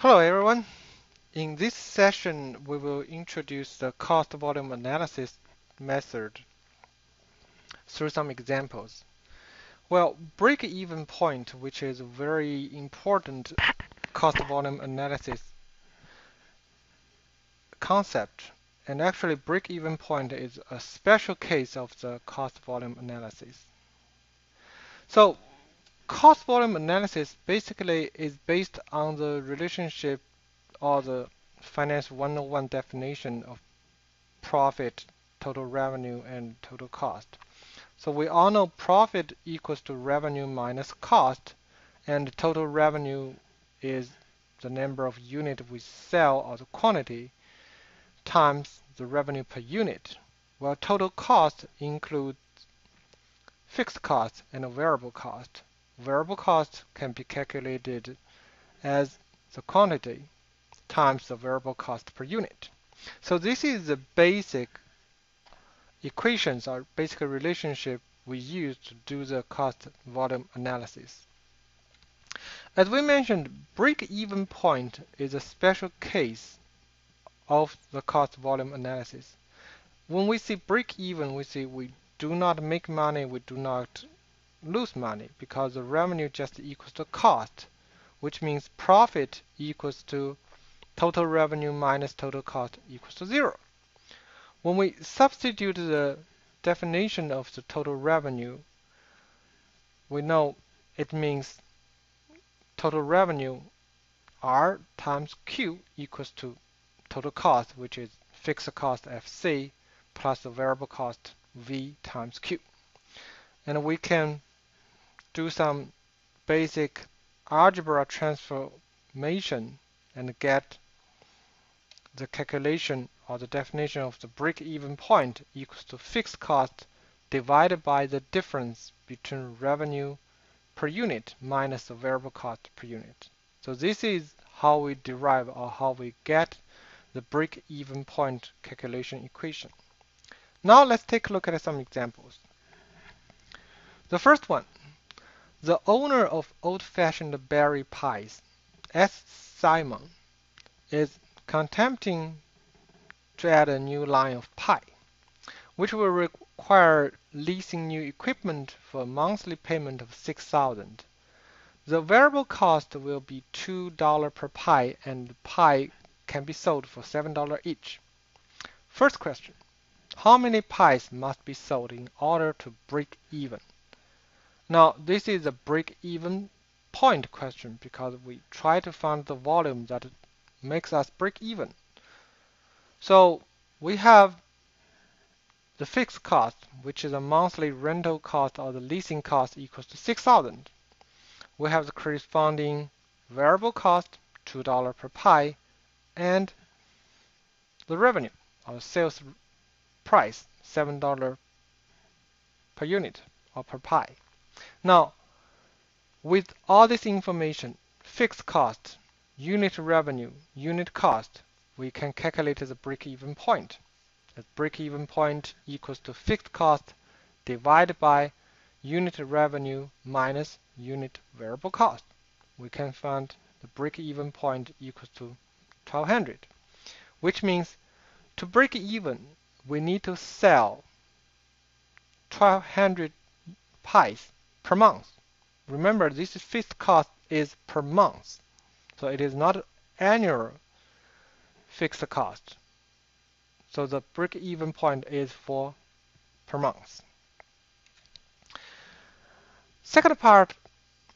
Hello everyone. In this session, we will introduce the cost volume analysis method through some examples. Well, break-even point, which is a very important cost volume analysis concept, and actually break-even point is a special case of the cost volume analysis. So cost volume analysis basically is based on the relationship or the finance 101 definition of profit, total revenue, and total cost. So we all know profit equals to revenue minus cost, and total revenue is the number of units we sell or the quantity times the revenue per unit. Well, total cost includes fixed cost and a variable cost variable cost can be calculated as the quantity times the variable cost per unit. So this is the basic equations or basic relationship we use to do the cost volume analysis. As we mentioned, break-even point is a special case of the cost volume analysis. When we see break-even, we see we do not make money, we do not lose money because the revenue just equals to cost, which means profit equals to total revenue minus total cost equals to zero. When we substitute the definition of the total revenue, we know it means total revenue R times Q equals to total cost, which is fixed cost FC plus the variable cost V times Q. And we can do some basic algebra transformation and get the calculation or the definition of the break-even point equals to fixed cost divided by the difference between revenue per unit minus the variable cost per unit. So this is how we derive or how we get the break-even point calculation equation. Now let's take a look at some examples. The first one, the owner of old-fashioned berry pies, S. Simon, is contemplating to add a new line of pie, which will require leasing new equipment for a monthly payment of 6000 The variable cost will be $2 per pie and the pie can be sold for $7 each. First question, how many pies must be sold in order to break even? Now this is a break-even point question because we try to find the volume that makes us break even. So we have the fixed cost, which is a monthly rental cost or the leasing cost equals to 6,000. We have the corresponding variable cost, $2 per pie, and the revenue or sales price, $7 per unit or per pie. Now, with all this information, fixed cost, unit revenue, unit cost, we can calculate the break-even point. The break-even point equals to fixed cost divided by unit revenue minus unit variable cost. We can find the break-even point equals to 1200, which means to break even, we need to sell 1200 pies per month. Remember, this fixed cost is per month, so it is not annual fixed cost. So the break-even point is for per month. Second part,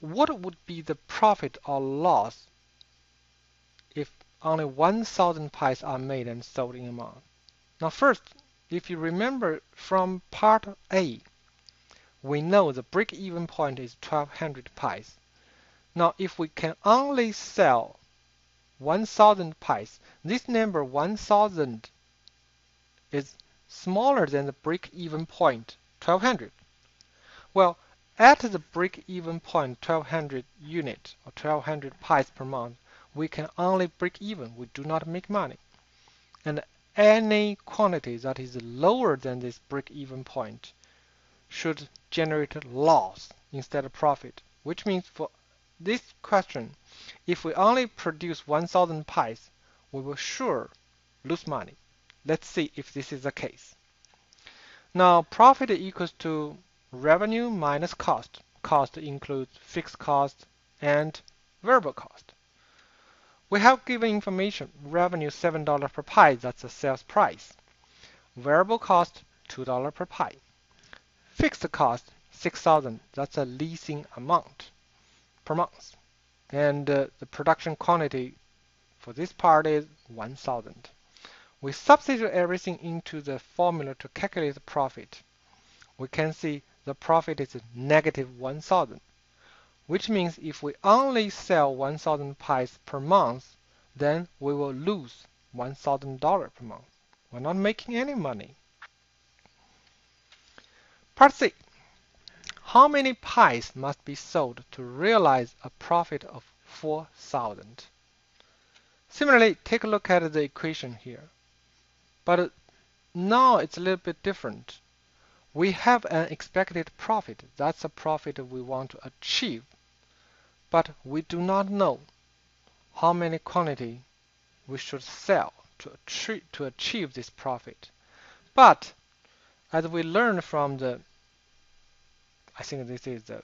what would be the profit or loss if only 1,000 pies are made and sold in a month? Now first, if you remember from part A, we know the break-even point is 1200 pies. Now if we can only sell 1000 pies, this number 1000 is smaller than the break-even point 1200. Well, at the break-even point 1200 unit or 1200 pies per month, we can only break even, we do not make money. And any quantity that is lower than this break-even point should generate loss instead of profit, which means for this question, if we only produce 1000 pies, we will sure lose money. Let's see if this is the case. Now, profit equals to revenue minus cost. Cost includes fixed cost and variable cost. We have given information, revenue $7 per pie, that's the sales price. Variable cost, $2 per pie. Fixed cost, 6000 that's a leasing amount per month. And uh, the production quantity for this part is 1000. We substitute everything into the formula to calculate the profit. We can see the profit is negative 1000, which means if we only sell 1000 pies per month, then we will lose $1000 per month. We're not making any money. Part C. How many pies must be sold to realize a profit of 4000? Similarly, take a look at the equation here. But now it's a little bit different. We have an expected profit. That's a profit we want to achieve. But we do not know how many quantity we should sell to achieve, to achieve this profit. But as we learned from the, I think this is the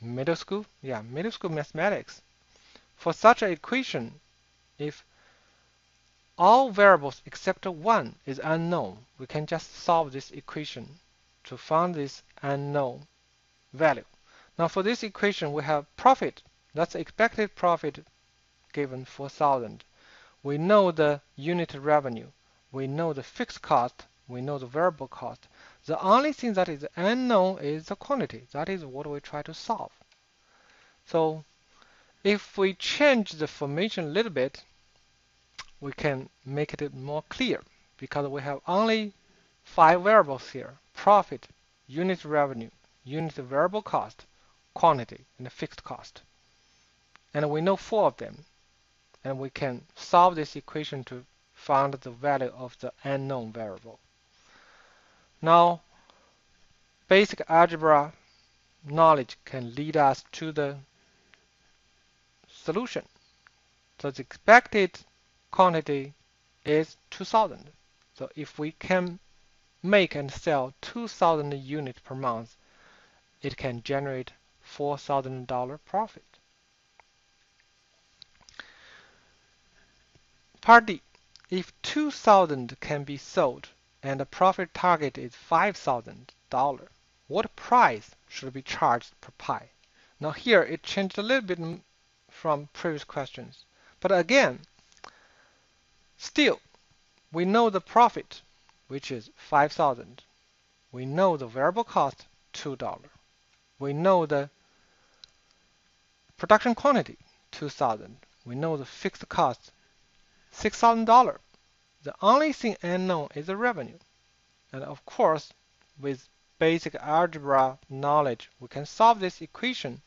middle school, yeah, middle school mathematics. For such an equation, if all variables except one is unknown. We can just solve this equation to find this unknown value. Now for this equation we have profit. That's expected profit given 4000. We know the unit revenue. We know the fixed cost. We know the variable cost. The only thing that is unknown is the quantity. That is what we try to solve. So if we change the formation a little bit, we can make it more clear because we have only five variables here. Profit, unit revenue, unit variable cost, quantity, and fixed cost. And we know four of them. And we can solve this equation to find the value of the unknown variable. Now, basic algebra knowledge can lead us to the solution. So the expected quantity is 2000. So if we can make and sell 2000 units per month, it can generate $4,000 profit. Part D. If 2000 can be sold and the profit target is $5,000, what price should be charged per pie? Now here it changed a little bit from previous questions. But again, Still, we know the profit, which is 5,000. We know the variable cost, $2. We know the production quantity, 2,000. We know the fixed cost, $6,000. The only thing unknown is the revenue. And of course, with basic algebra knowledge, we can solve this equation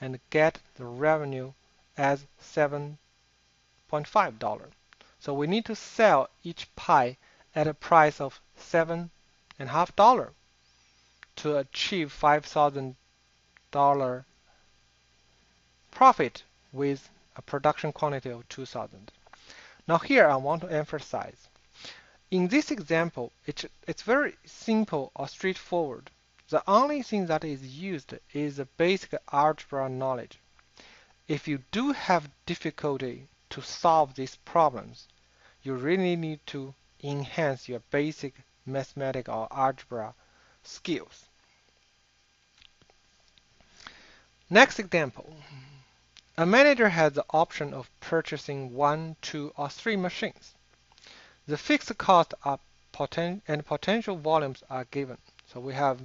and get the revenue as $7.5. So we need to sell each pie at a price of seven and a half dollar to achieve five thousand dollar profit with a production quantity of 2000. Now here I want to emphasize in this example it, it's very simple or straightforward. The only thing that is used is the basic algebra knowledge. If you do have difficulty to solve these problems, you really need to enhance your basic mathematics or algebra skills. Next example. A manager has the option of purchasing one, two, or three machines. The fixed costs are poten and potential volumes are given. So we have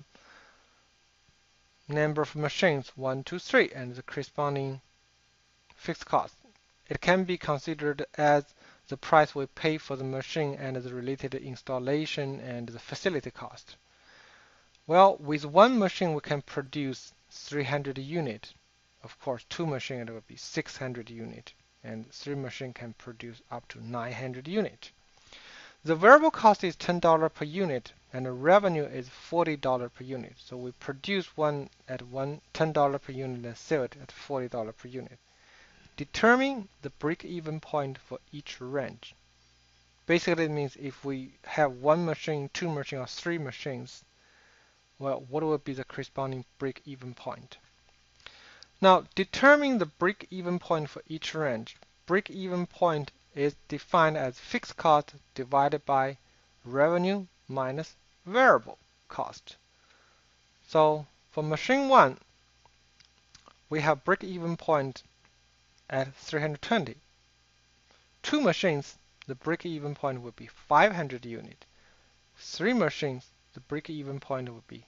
number of machines, one, two, three, and the corresponding fixed cost. It can be considered as the price we pay for the machine and the related installation and the facility cost. Well, with one machine we can produce 300 units. Of course, two machine it will be 600 unit, and three machine can produce up to 900 unit. The variable cost is $10 per unit and the revenue is $40 per unit. So we produce one at one $10 per unit and sell it at $40 per unit. Determine the break-even point for each range. Basically, it means if we have one machine, two machines, or three machines, well, what will be the corresponding break-even point? Now, determine the break-even point for each range. Break-even point is defined as fixed cost divided by revenue minus variable cost. So for machine 1, we have break-even point at 320. Two machines, the break-even point would be 500 unit. Three machines, the break-even point would be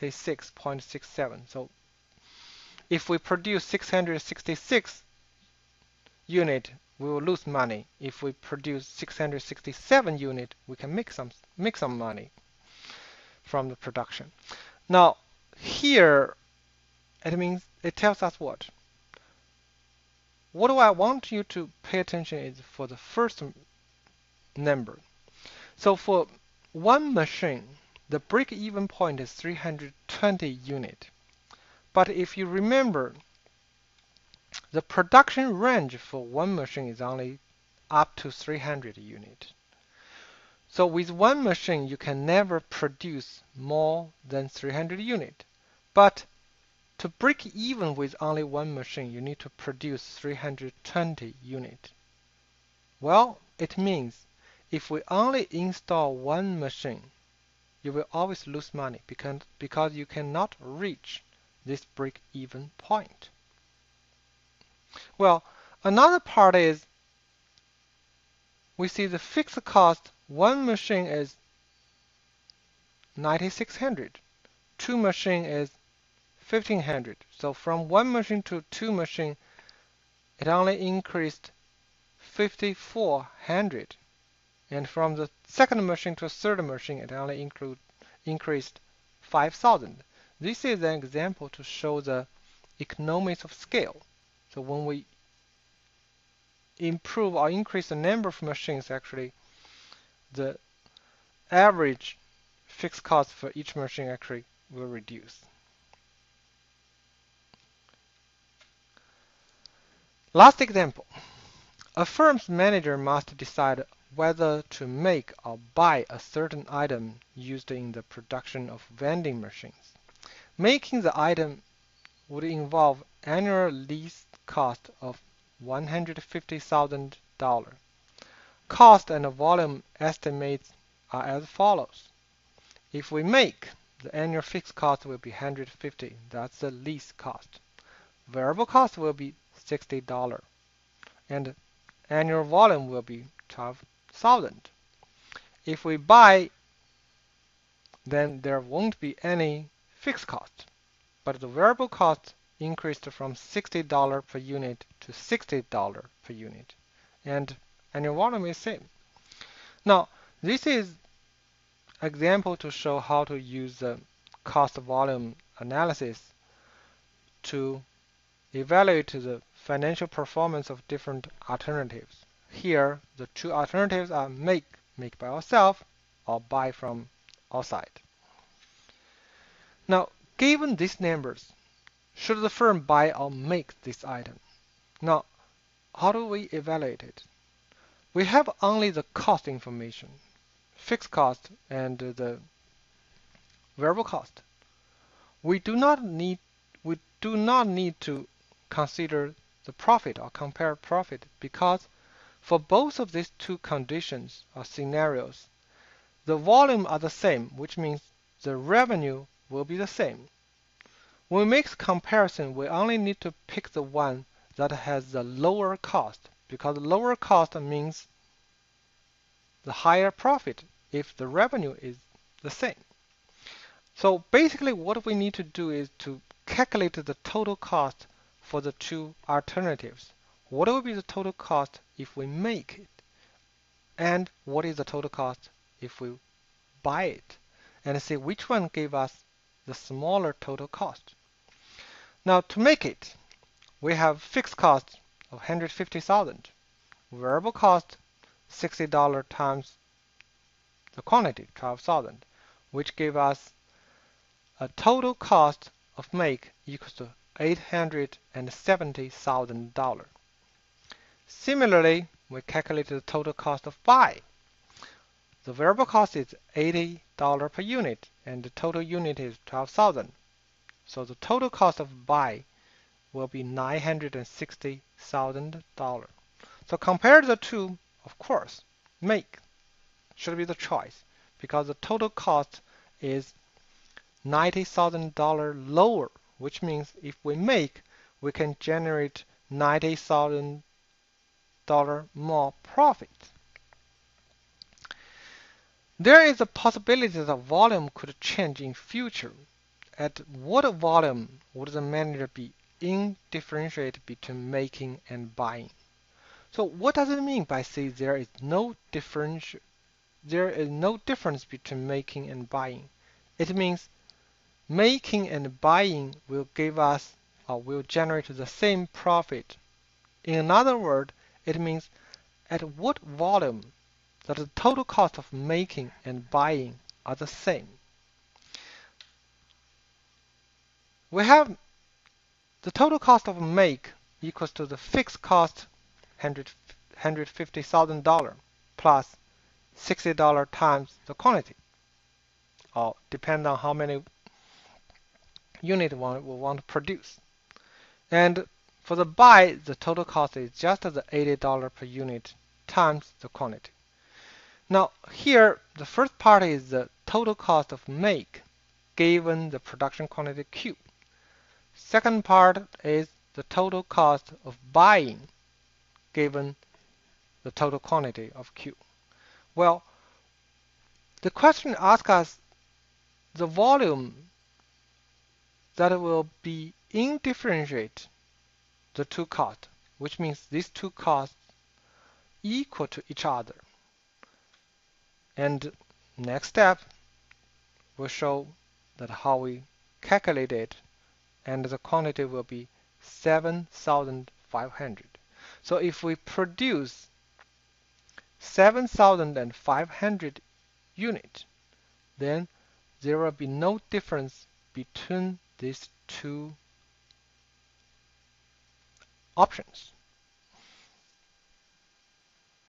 666.67. So if we produce 666 unit, we will lose money. If we produce 667 unit, we can make some make some money from the production. Now here it means it tells us what? What do I want you to pay attention is for the first number. So for one machine, the break-even point is 320 unit. But if you remember, the production range for one machine is only up to 300 units. So with one machine, you can never produce more than 300 units. But to break even with only one machine, you need to produce 320 units. Well, it means if we only install one machine, you will always lose money because, because you cannot reach this break-even point. Well, another part is we see the fixed cost. One machine is 9600. Two machine is 1500. So from one machine to two machine, it only increased 5400. And from the second machine to third machine, it only include, increased 5000. This is an example to show the economies of scale. So when we improve or increase the number of machines, actually, the average fixed cost for each machine actually will reduce. Last example. A firm's manager must decide whether to make or buy a certain item used in the production of vending machines. Making the item would involve annual lease cost of $150,000. Cost and volume estimates are as follows. If we make, the annual fixed cost will be 150. That's the lease cost. Variable cost will be $60. And annual volume will be 12,000. If we buy, then there won't be any fixed cost, but the variable cost increased from $60 per unit to $60 per unit. And annual volume is same. Now, this is example to show how to use the cost volume analysis to evaluate the financial performance of different alternatives. Here, the two alternatives are make, make by ourselves, or buy from outside. Now, given these numbers, should the firm buy or make this item? Now, how do we evaluate it? We have only the cost information, fixed cost and the variable cost. We do not need we do not need to consider the profit or compare profit because for both of these two conditions or scenarios, the volume are the same, which means the revenue will be the same. When we make the comparison, we only need to pick the one that has the lower cost because lower cost means the higher profit if the revenue is the same. So basically what we need to do is to calculate the total cost for the two alternatives. What will be the total cost if we make it? And what is the total cost if we buy it? And see which one gave us the smaller total cost. Now to make it, we have fixed cost of 150,000, variable cost $60 times the quantity, 12,000, which give us a total cost of make equals to $870,000. Similarly, we calculate the total cost of buy. The variable cost is $80 per unit and the total unit is 12,000. So the total cost of buy will be $960,000. So compare the two, of course, make should be the choice because the total cost is $90,000 lower, which means if we make, we can generate $90,000 more profit. There is a possibility that volume could change in future. At what volume would the manager be indifferentiate between making and buying? So what does it mean by say there is no difference there is no difference between making and buying? It means making and buying will give us or will generate the same profit. In other words, it means at what volume that the total cost of making and buying are the same. We have the total cost of make equals to the fixed cost $150,000 plus $60 times the quantity or depend on how many unit one we want to produce. And for the buy, the total cost is just the $80 per unit times the quantity. Now here, the first part is the total cost of make given the production quantity Q. Second part is the total cost of buying given the total quantity of Q. Well, the question asks us the volume that will be indifferentiate the two costs, which means these two costs equal to each other. And next step will show that how we calculate it and the quantity will be 7,500. So if we produce 7,500 units, then there will be no difference between these two options.